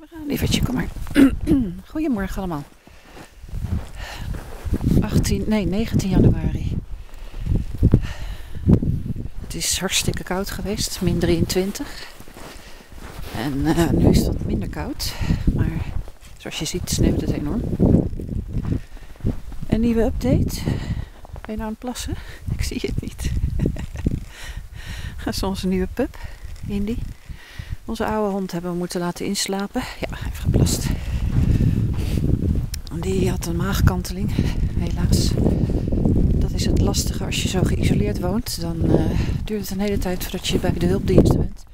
We gaan, kom maar. Goedemorgen allemaal. 18, nee, 19 januari. Het is hartstikke koud geweest, min 23. En eh, nu is het minder koud, maar zoals je ziet sneeuwt het enorm. Een nieuwe update. Ben je nou aan het plassen? Ik zie het niet. Dat is onze nieuwe pup, Indy. Onze oude hond hebben we moeten laten inslapen. Ja, hij heeft geplast. Die had een maagkanteling, helaas. Dat is het lastige als je zo geïsoleerd woont. Dan uh, duurt het een hele tijd voordat je bij de hulpdiensten bent.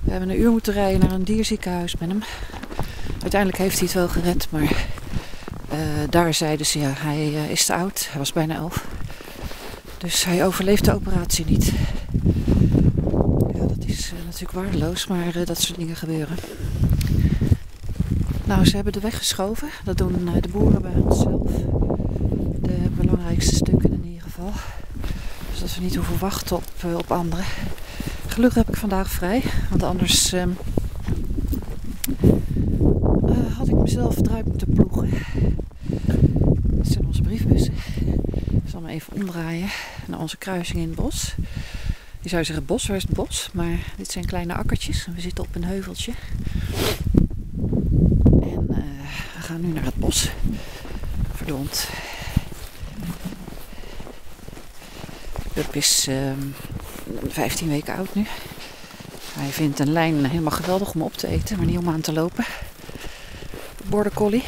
We hebben een uur moeten rijden naar een dierziekenhuis met hem. Uiteindelijk heeft hij het wel gered, maar uh, daar zeiden ze ja, hij uh, is te oud. Hij was bijna elf. Dus hij overleeft de operatie niet. Ja, dat is uh, natuurlijk waardeloos, maar uh, dat soort dingen gebeuren. Nou, ze hebben de weg geschoven. Dat doen uh, de boeren bij onszelf. De belangrijkste stukken in ieder geval. Dus dat we niet hoeven wachten op, op anderen. Gelukkig heb ik vandaag vrij, want anders um, had ik mezelf eruit moeten ploegen. Dit zijn onze briefbussen. Ik zal me even omdraaien naar onze kruising in het bos. Je zou zeggen bos, waar is het bos? Maar dit zijn kleine akkertjes we zitten op een heuveltje. En uh, we gaan nu naar het bos. Verdomd. Pup is uh, 15 weken oud nu. Hij vindt een lijn helemaal geweldig om op te eten, maar niet om aan te lopen. Border collie.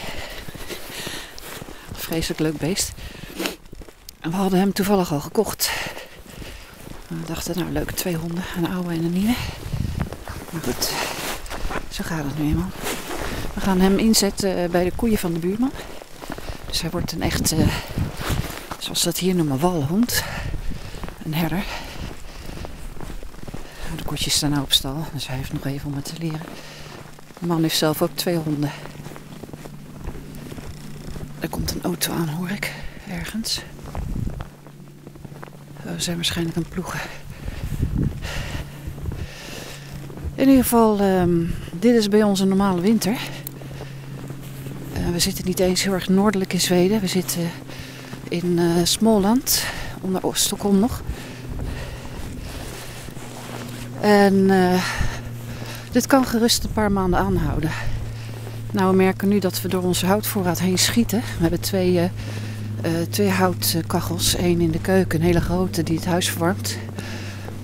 Vreselijk leuk beest. En we hadden hem toevallig al gekocht. Dachten, nou leuke twee honden, een oude en een nieuwe. Maar goed, zo gaat het nu eenmaal. We gaan hem inzetten bij de koeien van de buurman. Dus hij wordt een echt, uh, zoals dat hier noemen, walhond. Een herder. De koetjes staan nou op stal, dus hij heeft nog even om het te leren. De man heeft zelf ook twee honden. Er komt een auto aan, hoor ik, ergens. We zijn waarschijnlijk het ploegen. In ieder geval, um, dit is bij ons een normale winter. Uh, we zitten niet eens heel erg noordelijk in Zweden. We zitten in uh, Småland, onder Stockholm nog. En dit kan gerust een paar maanden aanhouden. Nou, we merken nu dat we door onze houtvoorraad heen schieten. We hebben twee, twee houtkachels. Eén in de keuken, een hele grote, die het huis verwarmt.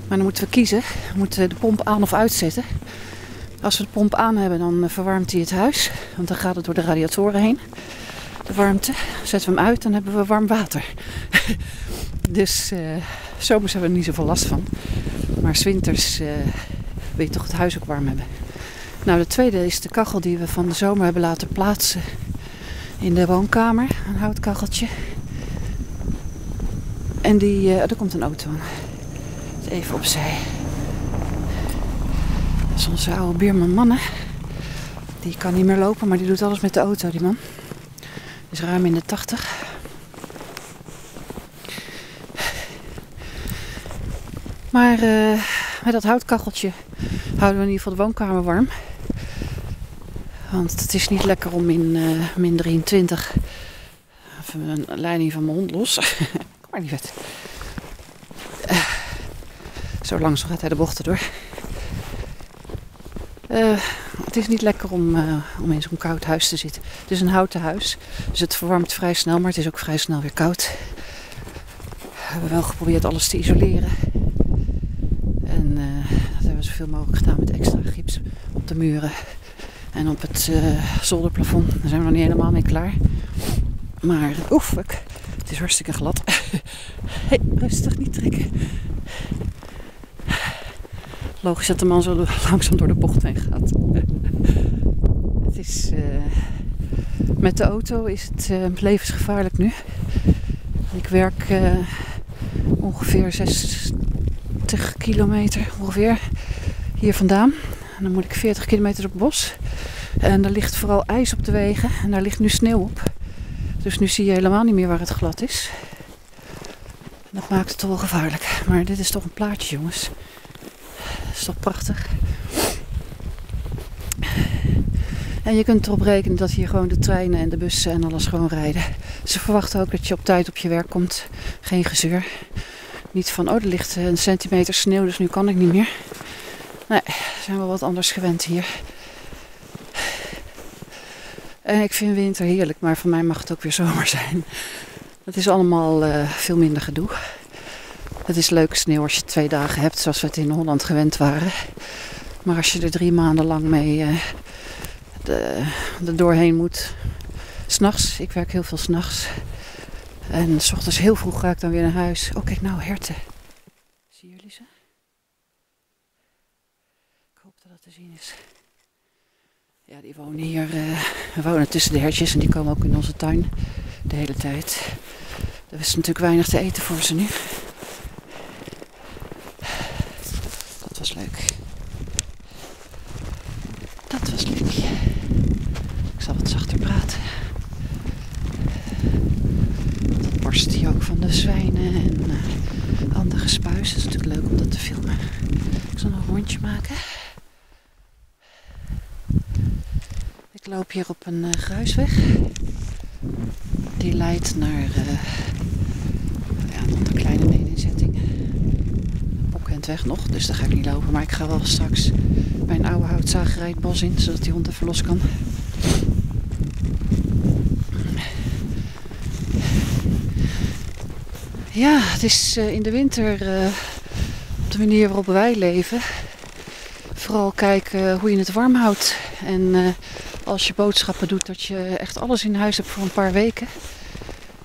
Maar dan moeten we kiezen. We moeten de pomp aan of uitzetten. Als we de pomp aan hebben, dan verwarmt hij het huis. Want dan gaat het door de radiatoren heen. De warmte. Zetten we hem uit, dan hebben we warm water. dus uh, zomers hebben we er niet zoveel last van. Maar winters uh, wil je toch het huis ook warm hebben. Nou, de tweede is de kachel die we van de zomer hebben laten plaatsen in de woonkamer. Een houtkacheltje. En die, er komt een auto aan. Even opzij. Dat is onze oude buurman Manne. Die kan niet meer lopen, maar die doet alles met de auto, die man. Is ruim in de 80. Maar uh, met dat houtkacheltje houden we in ieder geval de woonkamer warm. Want het is niet lekker om in uh, min 23 even een leiding van mijn hond los. Kom maar niet vet. Zo langzaam gaat hij de bochten door. Uh, het is niet lekker om, uh, om in zo'n koud huis te zitten. Het is een houten huis, dus het verwarmt vrij snel, maar het is ook vrij snel weer koud. We hebben wel geprobeerd alles te isoleren. En uh, dat hebben we zoveel mogelijk gedaan met extra gips op de muren en op het zolderplafond. Daar zijn we nog niet helemaal mee klaar. Maar oef. Het is hartstikke glad. hey, rustig, niet trekken. Logisch dat de man zo langzaam door de bocht heen gaat. het is, uh, met de auto is het uh, levensgevaarlijk nu. Ik werk uh, ongeveer 60 kilometer ongeveer hier vandaan. En dan moet ik 40 kilometer op het bos. En er ligt vooral ijs op de wegen. En daar ligt nu sneeuw op. Dus nu zie je helemaal niet meer waar het glad is. En dat maakt het toch wel gevaarlijk. Maar dit is toch een plaatje, jongens. Is toch prachtig. En je kunt erop rekenen dat hier gewoon de treinen en de bussen en alles gewoon rijden. Ze verwachten ook dat je op tijd op je werk komt. Geen gezeur. Niet van, oh, er ligt een centimeter sneeuw, dus nu kan ik niet meer. Nee, zijn we wat anders gewend hier. En ik vind winter heerlijk, maar voor mij mag het ook weer zomer zijn. Het is allemaal uh, veel minder gedoe. Het is leuke sneeuw als je twee dagen hebt, zoals we het in Holland gewend waren. Maar als je er drie maanden lang mee uh, de, er doorheen moet. S'nachts, ik werk heel veel s'nachts. En s ochtends heel vroeg ga ik dan weer naar huis. Oh, kijk nou, herten. Zien jullie ze? Ik hoop dat dat te zien is. Ja, die wonen hier. Uh, we wonen tussen de hertjes en die komen ook in onze tuin de hele tijd. Er is natuurlijk weinig te eten voor ze nu. Dat was leuk. Dat was leuk. Ik zal wat zachter praten. Dat hier ook van de zwijnen en uh, andere gespuis. Het is natuurlijk leuk om dat te filmen. Ik zal nog een rondje maken. Ik loop hier op een gruisweg. Die leidt naar uh, ja, een andere kleine nederzetting. Pokhentweg nog, dus daar ga ik niet lopen. Maar ik ga wel straks mijn oude houtzagerij het bos in, zodat die hond even los kan. Ja, het is uh, in de winter uh, op de manier waarop wij leven. Vooral kijken hoe je het warm houdt. En uh, als je boodschappen doet, dat je echt alles in huis hebt voor een paar weken.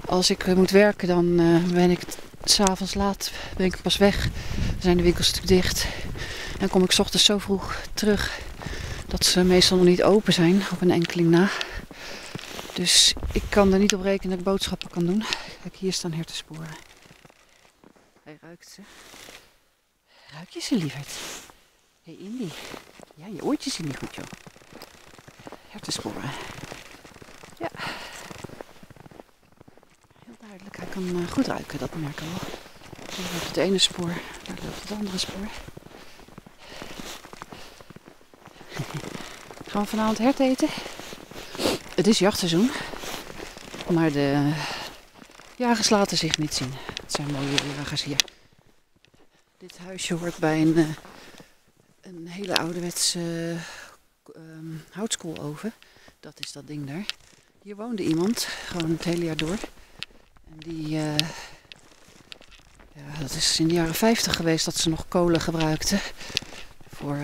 Als ik moet werken, dan ben ik s'avonds laat ben ik pas weg. Zijn de winkels natuurlijk dicht. En dan kom ik ochtends zo vroeg terug dat ze meestal nog niet open zijn, op een enkeling na. Dus ik kan er niet op rekenen dat ik boodschappen kan doen. Kijk, hier staan hertensporen. Hij ruikt ze. Ruik je ze, lieverd? Hé, hey Indy. Ja, je oortjes zien niet goed, joh. Hertensporen. Ja. Heel duidelijk. Hij kan uh, goed ruiken, dat merken we wel. Hier loopt het ene spoor, daar loopt het andere spoor. Gaan we vanavond hert eten? Het is jachtseizoen. Maar de jagers laten zich niet zien. Het zijn mooie jagers hier. Dit huisje hoort bij een, uh, een hele ouderwetse uh, um, houtskooloven. Dat is dat ding daar. Hier woonde iemand, gewoon het hele jaar door. En die, uh, ja, dat is in de jaren 50 geweest dat ze nog kolen gebruikten. Voor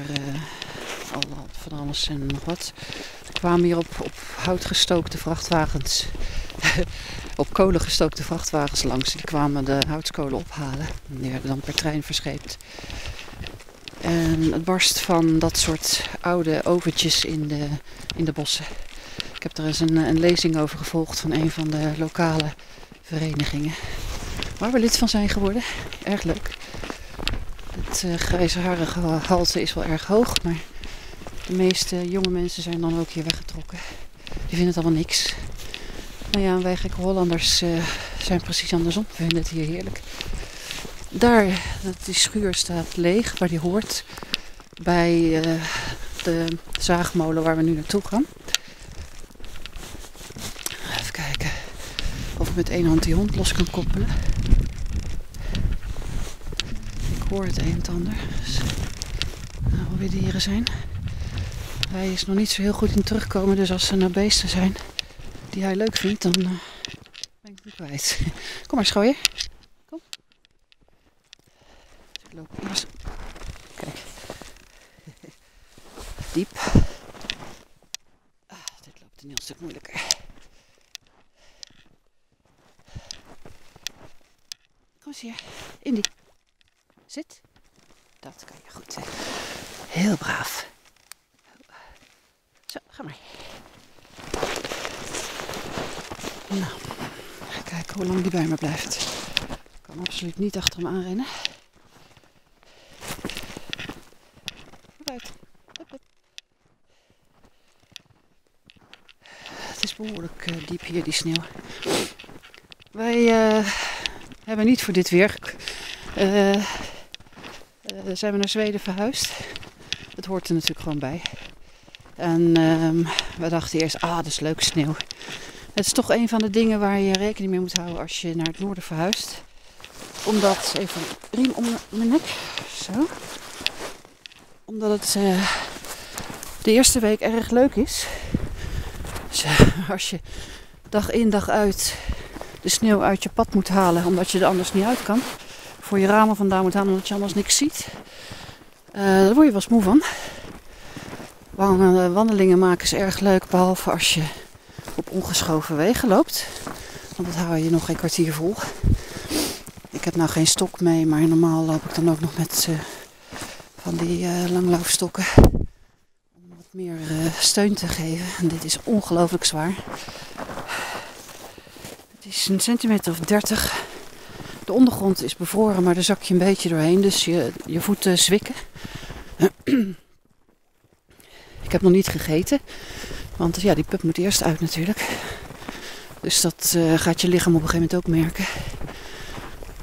al, van alles en nog wat. Er kwamen hier op, op hout gestookte vrachtwagens op kolen gestookte vrachtwagens langs. Die kwamen de houtskolen ophalen. Die werden dan per trein verscheept. En het barst van dat soort oude oventjes in de, in de bossen. Ik heb er eens een, een lezing over gevolgd van een van de lokale verenigingen. Waar we lid van zijn geworden. Erg leuk. Het uh, grijze harengehalte is wel erg hoog, maar de meeste jonge mensen zijn dan ook hier weggetrokken. Die vinden het allemaal niks. Nou ja, wij gekke Hollanders uh, zijn precies andersom. We vinden het hier heerlijk. Daar, die schuur staat leeg, waar die hoort. Bij uh, de zaagmolen waar we nu naartoe gaan. Even kijken of ik met één hand die hond los kan koppelen. Ik hoor het een en ander. Dus, nou, hoe weer dieren zijn. Hij is nog niet zo heel goed in terugkomen, dus als er nou beesten zijn die hij leuk vindt, dan uh, ben ik hem kwijt. Kom maar, schooien. Kom. Dus. Kijk. Diep. Ah, dit loopt een heel stuk moeilijker. Kom eens hier. Indy. Zit. Dat kan je goed. Heel braaf. Zo, ga maar. Nou, ga kijken hoe lang die bij me blijft. Ik kan absoluut niet achter hem aanrennen. Vooruit. Het is behoorlijk uh, diep hier, die sneeuw. Wij uh, hebben niet voor dit weer. Uh, zijn we naar Zweden verhuisd. Het hoort er natuurlijk gewoon bij. En ehm, we dachten eerst, ah, dat is leuk sneeuw. Het is toch een van de dingen waar je rekening mee moet houden als je naar het noorden verhuist. Omdat, even riem om mijn nek. Zo. Omdat het eh, de eerste week erg leuk is. Dus eh, als je dag in dag uit de sneeuw uit je pad moet halen, omdat je er anders niet uit kan. Voor je ramen vandaan moet halen, omdat je anders niks ziet. Uh, daar word je wel eens van. Wandelingen maken is erg leuk, behalve als je op ongeschoven wegen loopt. Want dat hou je nog geen kwartier vol. Ik heb nou geen stok mee, maar normaal loop ik dan ook nog met uh, van die uh, langloopstokken. Om wat meer steun te geven. En dit is ongelooflijk zwaar. Het is een centimeter of 30. De ondergrond is bevroren, maar daar zak je een beetje doorheen. Dus je, je voeten zwikken. Ik heb nog niet gegeten. Want ja, die pup moet eerst uit natuurlijk. Dus dat uh, gaat je lichaam op een gegeven moment ook merken.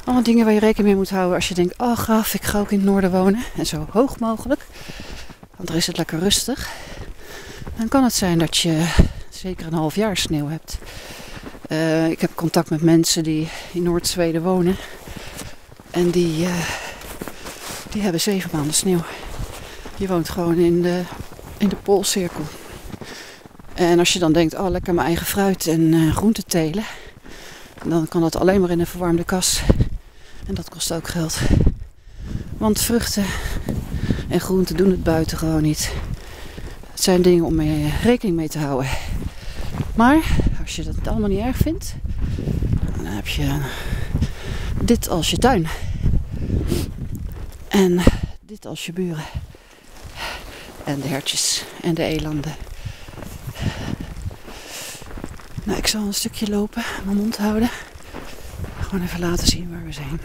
Allemaal dingen waar je rekening mee moet houden als je denkt: oh gaaf, ik ga ook in het noorden wonen. En zo hoog mogelijk. Want er is het lekker rustig. Dan kan het zijn dat je zeker een half jaar sneeuw hebt. Uh, ik heb contact met mensen die in Noord-Zweden wonen. En die, uh, die hebben zeven maanden sneeuw. Je woont gewoon in de, in de Poolcirkel. En als je dan denkt, oh lekker mijn eigen fruit en uh, groenten telen. Dan kan dat alleen maar in een verwarmde kas. En dat kost ook geld. Want vruchten en groenten doen het buiten gewoon niet. Het zijn dingen om mee rekening mee te houden. Maar als je dat allemaal niet erg vindt, dan heb je dit als je tuin. En dit als je buren. En de hertjes en de elanden. Nou, ik zal een stukje lopen, mijn mond houden. Gewoon even laten zien waar we zijn.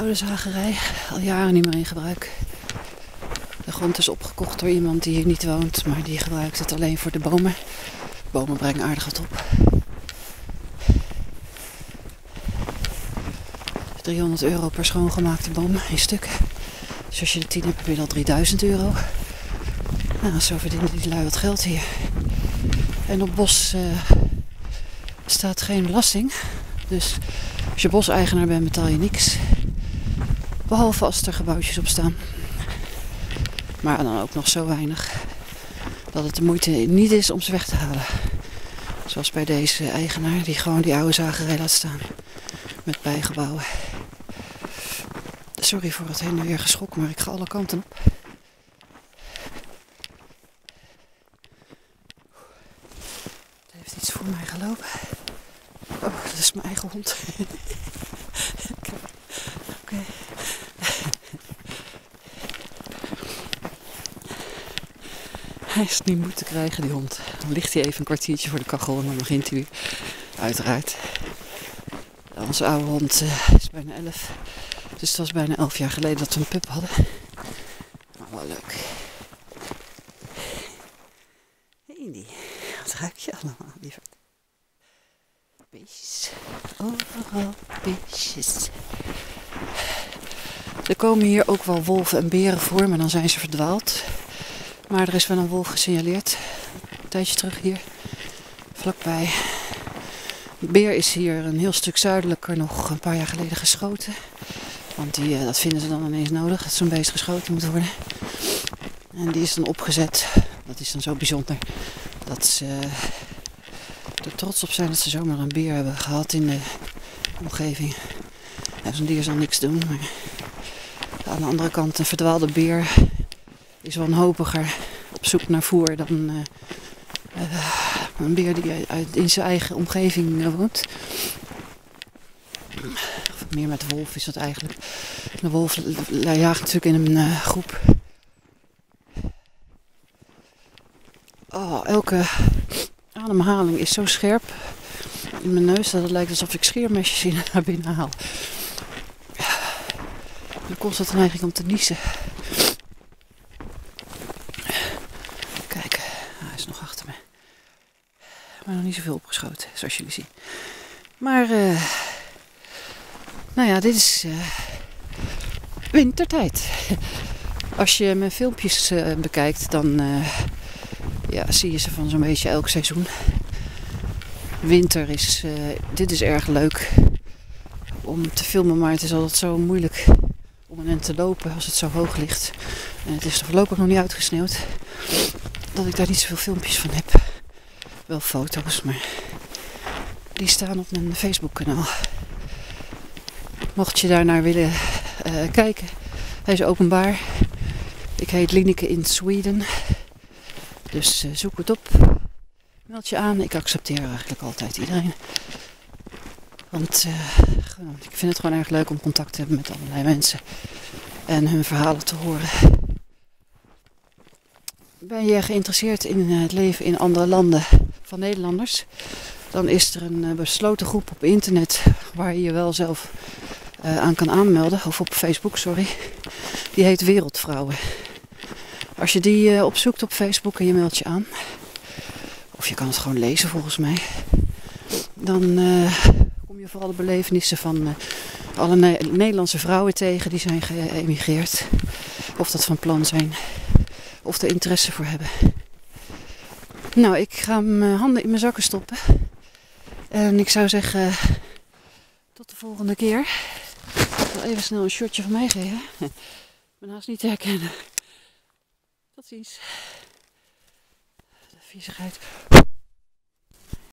Oude zagerij. Al jaren niet meer in gebruik. De grond is opgekocht door iemand die hier niet woont, maar die gebruikt het alleen voor de bomen. Bomen brengen aardig wat op. 300 euro per schoongemaakte boom in stukken. Dus als je de 10 hebt, heb je al 3000 euro. Nou, zo verdienen die lui wat geld hier. En op bos uh, staat geen belasting. Dus als je boseigenaar bent, betaal je niks. Behalve als er gebouwtjes op staan. Maar dan ook nog zo weinig dat het de moeite niet is om ze weg te halen. Zoals bij deze eigenaar die gewoon die oude zagerij laat staan. Met bijgebouwen. Sorry voor het heen en weer geschok, maar ik ga alle kanten op. Het heeft iets voor mij gelopen. Oh, dat is mijn eigen hond. Is niet moe te krijgen, die hond. Dan ligt hij even een kwartiertje voor de kachel en dan begint hij. Uiteraard. Onze oude hond uh, is bijna elf. Dus het was bijna elf jaar geleden dat we een pup hadden. Maar wel leuk. Hey, wat ruik je allemaal, lieverd? Beestjes. Overal beestjes. Er komen hier ook wel wolven en beren voor, maar dan zijn ze verdwaald. Maar er is wel een wolf gesignaleerd. Een tijdje terug hier. Vlakbij. Beer is hier een heel stuk zuidelijker nog een paar jaar geleden geschoten. Want die, uh, dat vinden ze dan ineens nodig, dat zo'n beest geschoten moet worden. En die is dan opgezet. Dat is dan zo bijzonder. Dat ze er trots op zijn dat ze zomaar een beer hebben gehad in de omgeving. Ja, Zo'n dier zal niks doen. Aan de andere kant, een verdwaalde beer is wanhopiger op zoek naar voer dan uh, uh, een beer die in zijn eigen omgeving woont. Meer met de wolf is dat eigenlijk. De wolf jaagt natuurlijk in een uh, groep. Oh, elke ademhaling is zo scherp in mijn neus dat het lijkt alsof ik scheermesjes naar binnen haal. Kost een neiging om te niezen. Kijk, hij is nog achter me. Maar nog niet zoveel opgeschoten, zoals jullie zien. Maar, uh, nou ja, dit is uh, wintertijd. Als je mijn filmpjes uh, bekijkt, dan ja, zie je ze van zo'n beetje elk seizoen. Winter is, dit is erg leuk om te filmen, maar het is altijd zo moeilijk om een te lopen als het zo hoog ligt. En het is voorlopig nog niet uitgesneeuwd. Dat ik daar niet zoveel filmpjes van heb. Wel foto's, maar die staan op mijn Facebook kanaal. Mocht je daar naar willen uh, kijken. Hij is openbaar. Ik heet Lineke in Sweden. Dus uh, zoek het op. Meld je aan. Ik accepteer eigenlijk altijd iedereen. Want uh, ik vind het gewoon erg leuk om contact te hebben met allerlei mensen. En hun verhalen te horen. Ben je geïnteresseerd in het leven in andere landen van Nederlanders? Dan is er een besloten groep op internet waar je je wel zelf uh, aan kan aanmelden. Of op Facebook, sorry. Die heet Wereldvrouwen. Als je die uh, opzoekt op Facebook en je meldt je aan. Of je kan het gewoon lezen volgens mij. Dan kom je vooral de belevenissen van alle ne Nederlandse vrouwen tegen die zijn geëmigreerd. Of dat van plan zijn. Of er interesse voor hebben. Nou, ik ga mijn handen in mijn zakken stoppen. En ik zou zeggen, tot de volgende keer. Ik wil even snel een shotje van mij geven. Ik haast niet te herkennen. Tot ziens. De viezigheid.